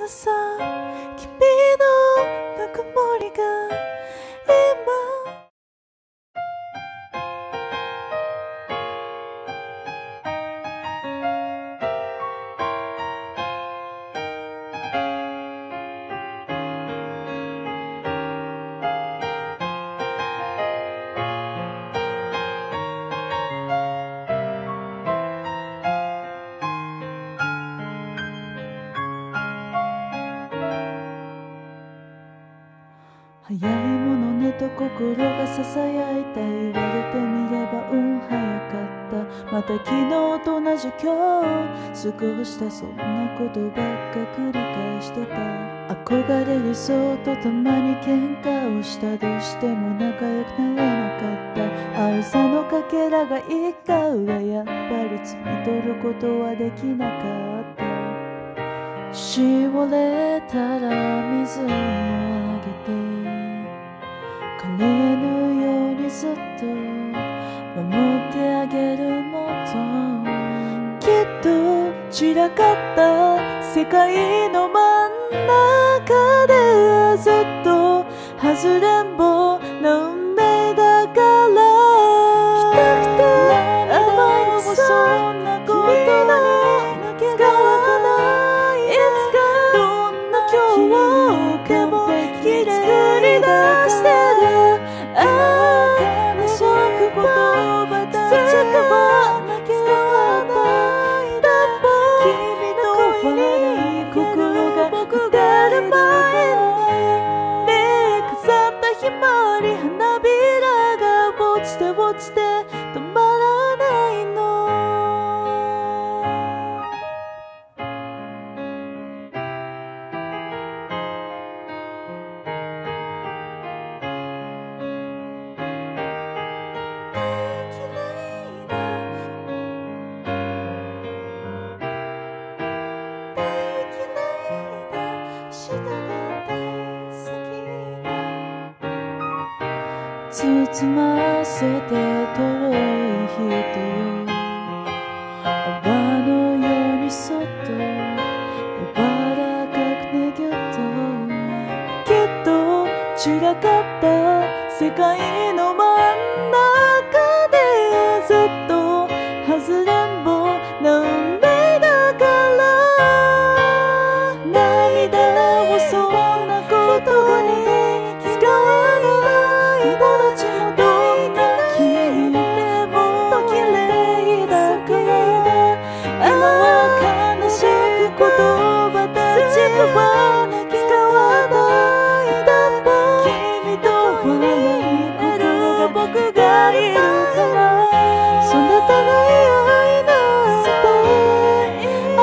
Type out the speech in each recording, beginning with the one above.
のさ君のぬくもりが今早いものねと心がささやいた言われてみれば運早かったまた昨日と同じ今日過ごしたそんなことばっか繰り返してた憧れ理想とたまに喧嘩をしたどうしても仲良くなれなかった愛さのかけらが一回はやっぱり摘み取ることはできなかったしおれたら水をあげて枯れぬようにずっと守ってあげるもと。きっと散らかった世界の真ん中でずっと外れんぼひまわり花びらが落ちて落ちて止まらないの。包ませて遠い人よ。泡のようにそっと柔らかくねぎゅっときっと散らかった世界。僕がいるからそなたの愛なんて愛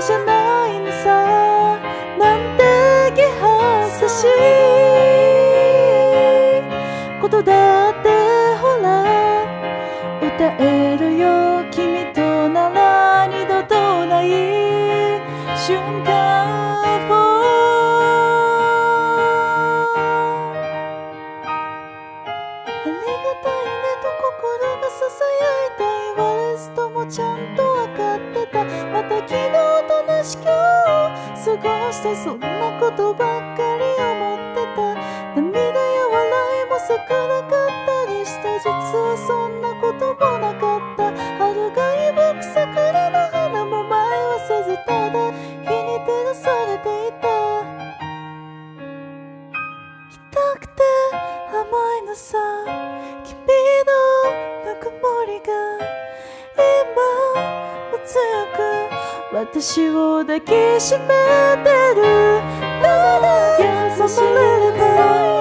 じゃないのさなんて気恥ずしい。ことだってほら歌えるよ。ありがたいねと心がささやいた言われずともちゃんとわかってた。また昨日と同じ今日過ごしたそんなことばっかり思ってた。涙や笑いも少なかったりした実はそんなこともなかった。春がいぶく桜の花も前はせずただ日に照らされていた。痛くて甘いのさ。私を抱きしめてる。優しい